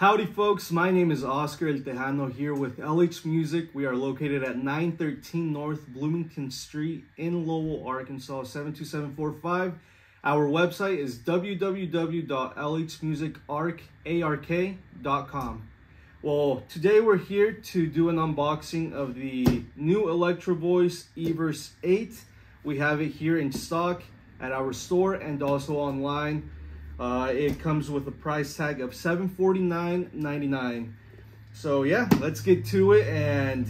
Howdy folks, my name is Oscar El Tejano here with LH Music. We are located at 913 North Bloomington Street in Lowell, Arkansas 72745. Our website is www.lhmusicark.com. Well, today we're here to do an unboxing of the new Electro Voice Everse 8. We have it here in stock at our store and also online. Uh, it comes with a price tag of $749.99. So yeah, let's get to it and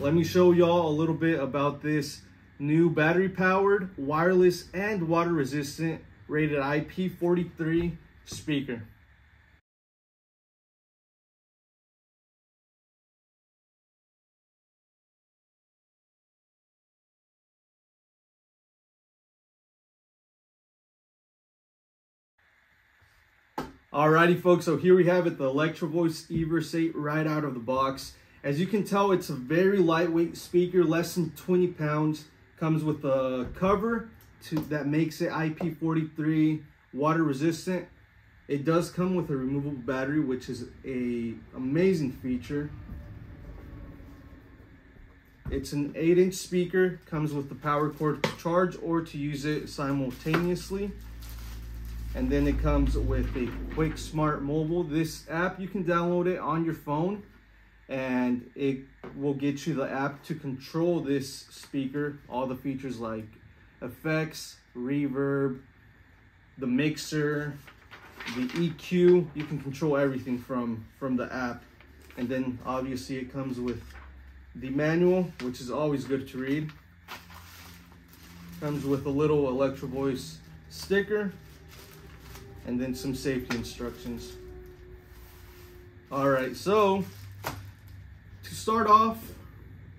let me show y'all a little bit about this new battery powered, wireless, and water resistant rated IP43 speaker. Alrighty folks, so here we have it, the Electro Voice Everse 8 right out of the box. As you can tell, it's a very lightweight speaker, less than 20 pounds. Comes with a cover to, that makes it IP43 water resistant. It does come with a removable battery, which is a amazing feature. It's an 8 inch speaker, comes with the power cord to charge or to use it simultaneously and then it comes with a quick smart mobile. This app you can download it on your phone and it will get you the app to control this speaker. All the features like effects reverb the mixer the eq you can control everything from from the app. And then obviously it comes with the manual which is always good to read. Comes with a little electro voice sticker and then some safety instructions. All right, so to start off,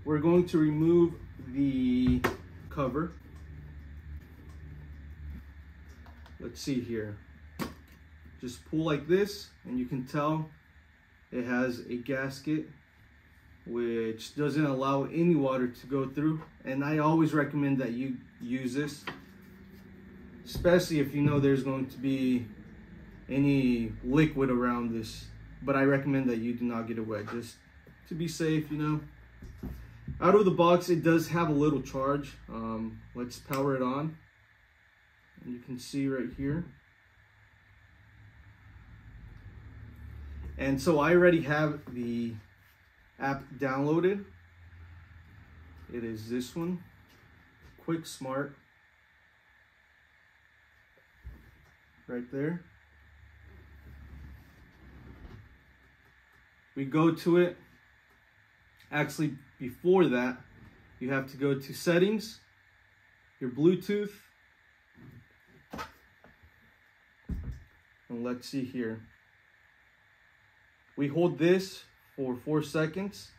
we're going to remove the cover. Let's see here. Just pull like this and you can tell it has a gasket which doesn't allow any water to go through and I always recommend that you use this especially if you know there's going to be any liquid around this. But I recommend that you do not get it wet, just to be safe, you know. Out of the box, it does have a little charge. Um, let's power it on. And you can see right here. And so I already have the app downloaded. It is this one, Quick Smart. Right there. We go to it. Actually, before that, you have to go to settings, your Bluetooth, and let's see here. We hold this for four seconds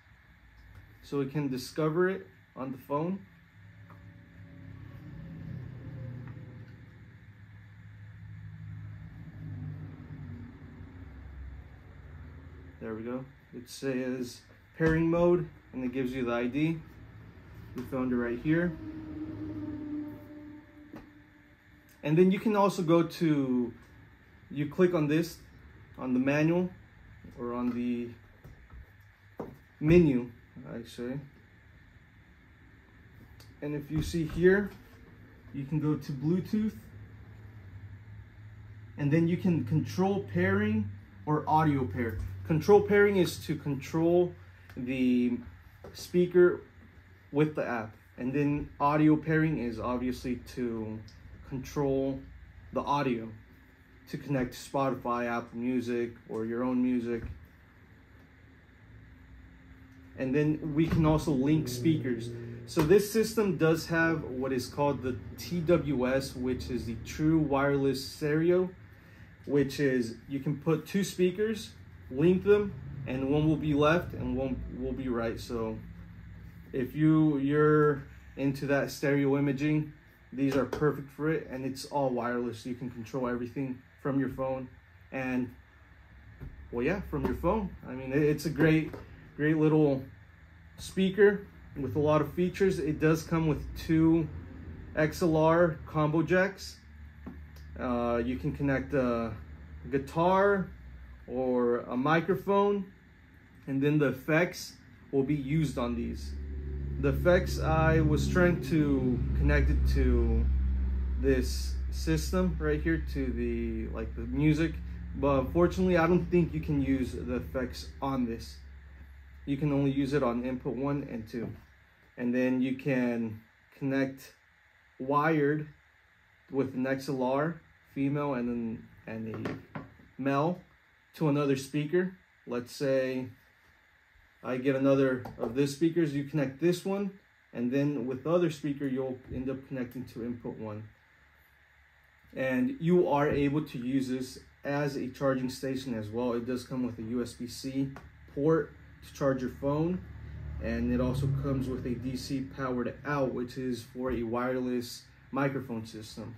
so we can discover it on the phone. There we go. It says pairing mode and it gives you the ID. We found it right here. And then you can also go to, you click on this, on the manual or on the menu, I say. And if you see here, you can go to Bluetooth and then you can control pairing or audio pair. Control pairing is to control the speaker with the app. And then audio pairing is obviously to control the audio to connect to Spotify, Apple Music, or your own music. And then we can also link speakers. So this system does have what is called the TWS, which is the True Wireless Stereo, which is you can put two speakers link them and one will be left and one will be right. So if you, you're into that stereo imaging, these are perfect for it and it's all wireless. You can control everything from your phone and well, yeah, from your phone. I mean, it's a great, great little speaker with a lot of features. It does come with two XLR combo jacks. Uh, you can connect a guitar, or a microphone and then the effects will be used on these. The effects I was trying to connect it to this system right here to the like the music but unfortunately I don't think you can use the effects on this. You can only use it on input one and two. And then you can connect wired with an XLR female and then and a male to another speaker let's say I get another of this speakers you connect this one and then with the other speaker you'll end up connecting to input one and you are able to use this as a charging station as well. It does come with a USB-C port to charge your phone and it also comes with a DC powered out which is for a wireless microphone system.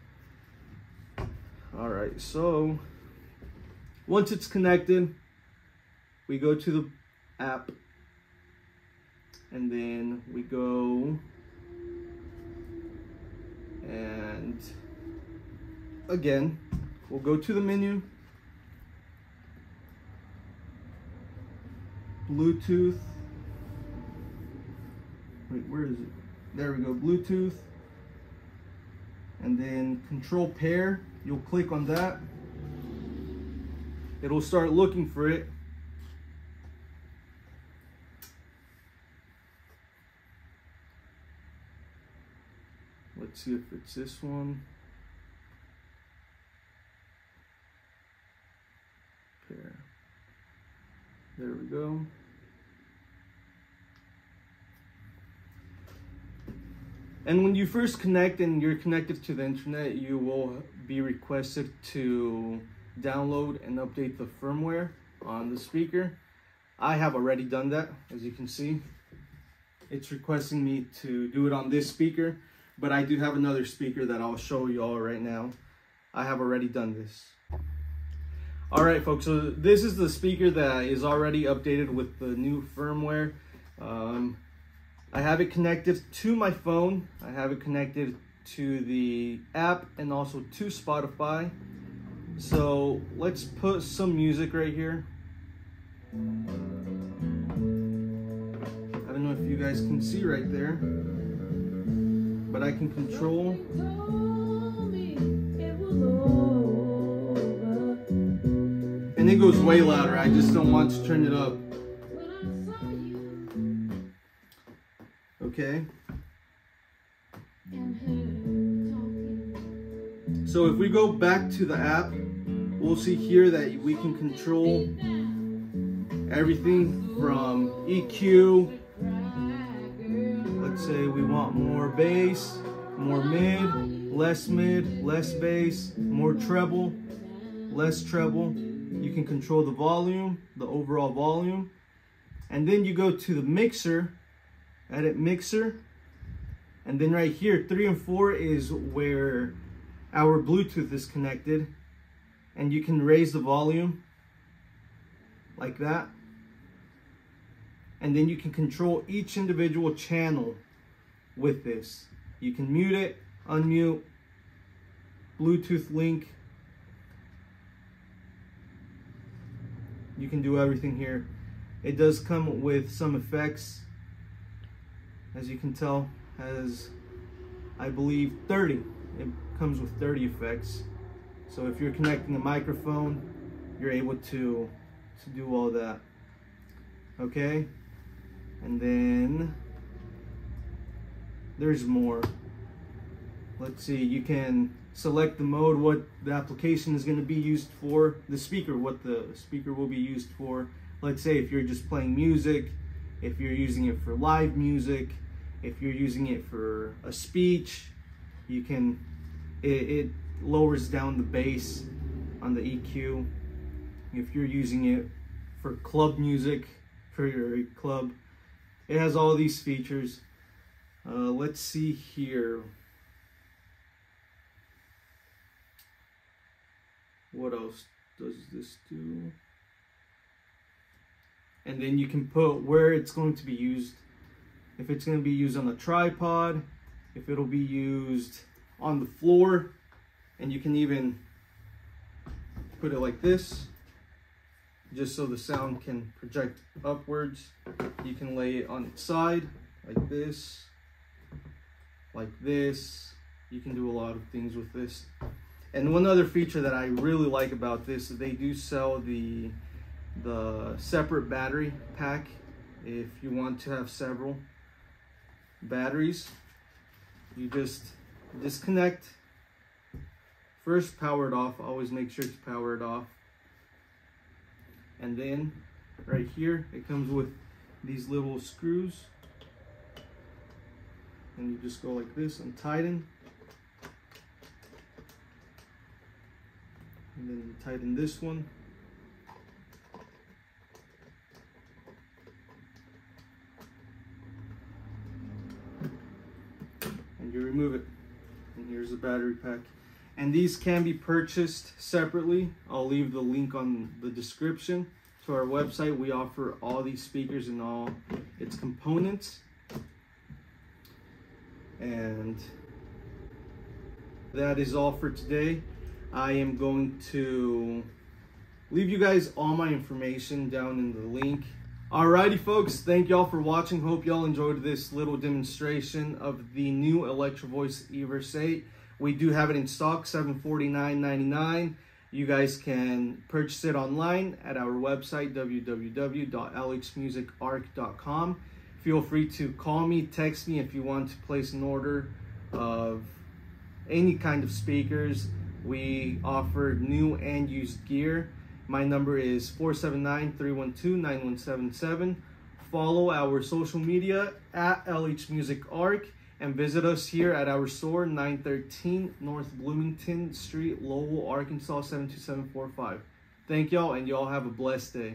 All right, so once it's connected, we go to the app and then we go and again, we'll go to the menu, Bluetooth, wait, where is it? There we go, Bluetooth, and then control pair, you'll click on that. It'll start looking for it. Let's see if it's this one. There we go. And when you first connect and you're connected to the internet, you will be requested to download and update the firmware on the speaker. I have already done that, as you can see. It's requesting me to do it on this speaker, but I do have another speaker that I'll show you all right now. I have already done this. All right, folks, so this is the speaker that is already updated with the new firmware. Um, I have it connected to my phone. I have it connected to the app and also to Spotify. So let's put some music right here. I don't know if you guys can see right there, but I can control and it goes way louder. I just don't want to turn it up. Okay. So if we go back to the app, we'll see here that we can control everything from EQ. Let's say we want more bass, more mid, less mid, less bass, more treble, less treble. You can control the volume, the overall volume. And then you go to the mixer, edit mixer. And then right here, three and four is where our Bluetooth is connected. And you can raise the volume like that. And then you can control each individual channel with this. You can mute it, unmute, Bluetooth link, you can do everything here. It does come with some effects. As you can tell, has, I believe, 30. It comes with 30 effects. So if you're connecting a microphone, you're able to, to do all that. Okay? And then there's more. Let's see, you can select the mode, what the application is going to be used for, the speaker, what the speaker will be used for. Let's say if you're just playing music, if you're using it for live music, if you're using it for a speech, you can, it, it lowers down the bass on the EQ. If you're using it for club music, for your club, it has all these features. Uh, let's see here. what else does this do? And then you can put where it's going to be used. If it's going to be used on a tripod, if it'll be used on the floor, and you can even put it like this. just so the sound can project upwards. You can lay it on its side like this, like this. You can do a lot of things with this. And one other feature that I really like about this is they do sell the the separate battery pack if you want to have several batteries. You just disconnect. First power it off. Always make sure to power it off. And then right here it comes with these little screws. And you just go like this and tighten. and then tighten this one and you remove it and here's the battery pack and these can be purchased separately I'll leave the link on the description to our website we offer all these speakers and all its components and that is all for today I am going to leave you guys all my information down in the link. Alrighty folks, thank y'all for watching. Hope y'all enjoyed this little demonstration of the new Electro Voice Everse 8. We do have it in stock, $749.99. You guys can purchase it online at our website, www.lhmusicark.com. Feel free to call me, text me if you want to place an order of any kind of speakers we offer new and used gear. My number is 479-312-9177. Follow our social media at LH Music Ark and visit us here at our store 913 North Bloomington Street, Lowell, Arkansas 72745. Thank y'all and y'all have a blessed day.